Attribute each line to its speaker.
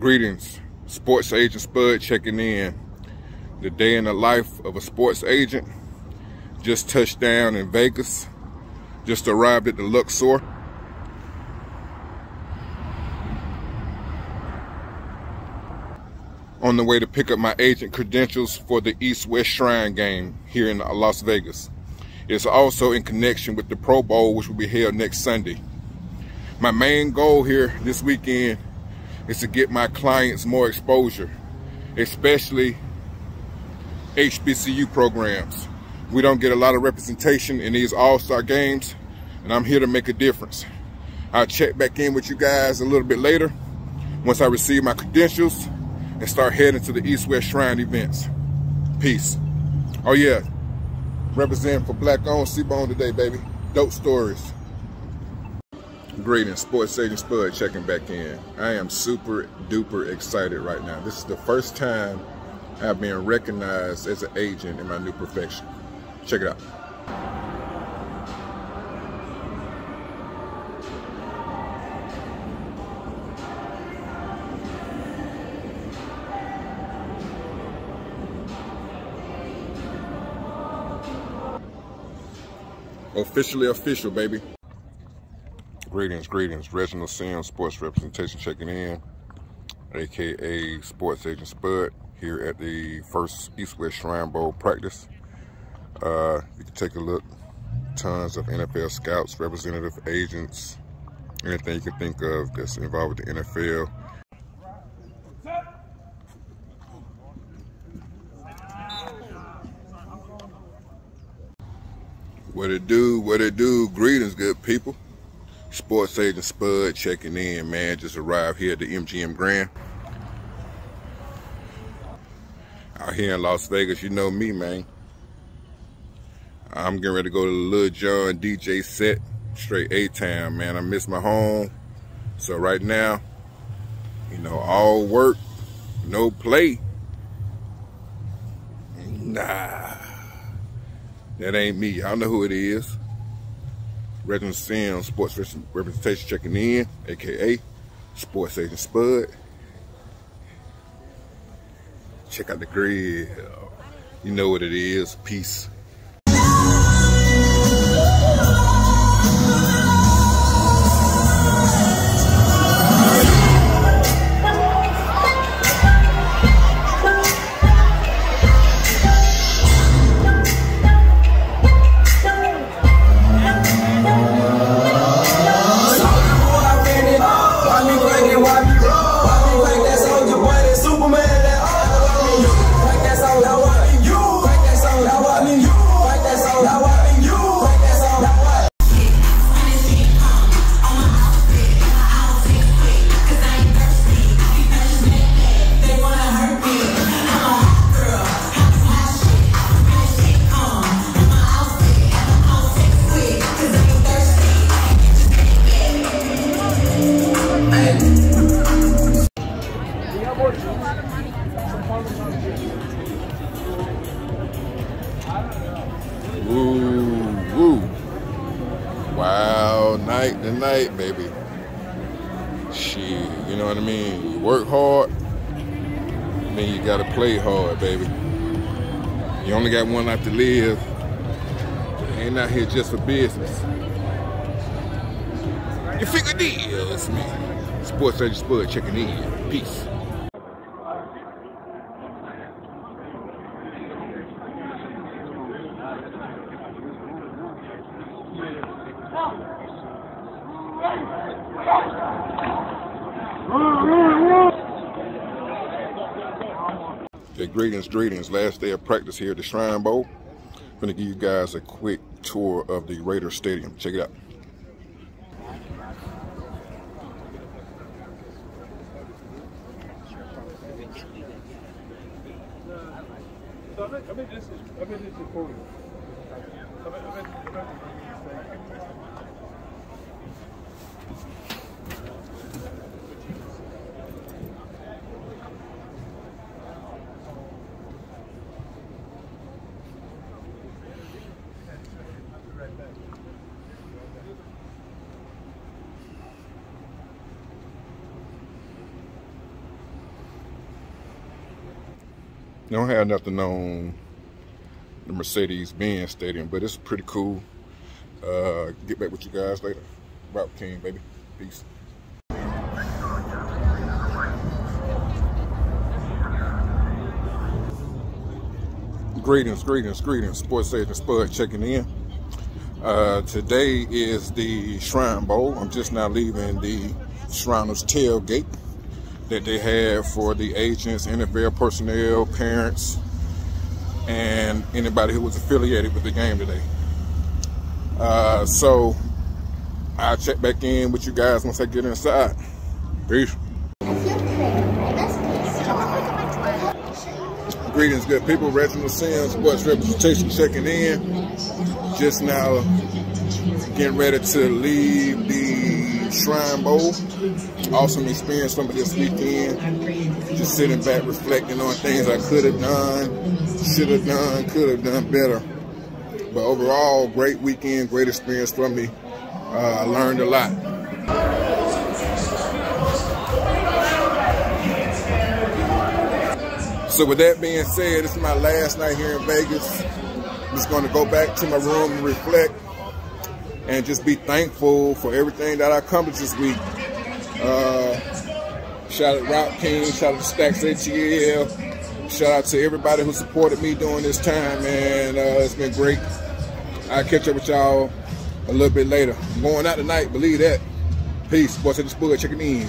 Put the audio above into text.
Speaker 1: Greetings, sports agent Spud checking in. The day in the life of a sports agent. Just touched down in Vegas. Just arrived at the Luxor. On the way to pick up my agent credentials for the East-West Shrine game here in Las Vegas. It's also in connection with the Pro Bowl, which will be held next Sunday. My main goal here this weekend is to get my clients more exposure, especially HBCU programs. We don't get a lot of representation in these all-star games, and I'm here to make a difference. I'll check back in with you guys a little bit later once I receive my credentials and start heading to the East-West Shrine events. Peace. Oh yeah, representing for Black Owned C-Bone today, baby. Dope stories. Greetings, Sports Agent Spud checking back in. I am super duper excited right now. This is the first time I've been recognized as an agent in my new profession. Check it out. Officially official, baby. Greetings, greetings. Reginald Sims, sports representation checking in, aka Sports Agent Spud, here at the first East West Shrine Bowl practice. Uh, you can take a look. Tons of NFL scouts, representative agents, anything you can think of that's involved with the NFL. What it do, what it do, greetings good people. Sports Agent Spud checking in, man. Just arrived here at the MGM Grand. Out here in Las Vegas, you know me, man. I'm getting ready to go to the Lil Jon DJ set, straight A-Town, man. I miss my home. So right now, you know, all work, no play. Nah, that ain't me. I know who it is. Reginald Sims, Sports Representation checking in, aka Sports Agent Spud. Check out the grid. You know what it is. Peace. Night tonight, baby. Shit, you know what I mean? You work hard, then you gotta play hard, baby. You only got one life to live. Ain't out here just for business. You figure deals, man. Sports Agent Spud checking in. Peace. Okay, greetings, greetings. Last day of practice here at the Shrine Bowl. I'm gonna give you guys a quick tour of the Raiders Stadium. Check it out. I mean, this is, I mean, this is They don't have nothing on the Mercedes-Benz Stadium, but it's pretty cool. Uh, get back with you guys later. Route King, baby. Peace. Greetings, greetings, greetings. Sports Agent Spud checking in. Uh, today is the Shrine Bowl. I'm just now leaving the Shriners tailgate that they have for the agents, NFL personnel, parents, and anybody who was affiliated with the game today. Uh, so I'll check back in with you guys once I get inside. Peace. Greetings, good people. Reginald Sims, Sports Representation checking in. Just now getting ready to leave the Shrine Bowl. Awesome experience from this weekend. Just sitting back reflecting on things I could have done, should have done, could have done better. But overall, great weekend, great experience for me. Uh, I learned a lot. So with that being said, this is my last night here in Vegas. I'm just going to go back to my room and reflect and just be thankful for everything that I accomplished this week. Uh, shout out Route King, shout out to Stacks ATL, shout out to everybody who supported me during this time, man. Uh, it's been great. I'll catch up with y'all a little bit later. I'm going out tonight, believe that. Peace. Boys at the Spud checking in.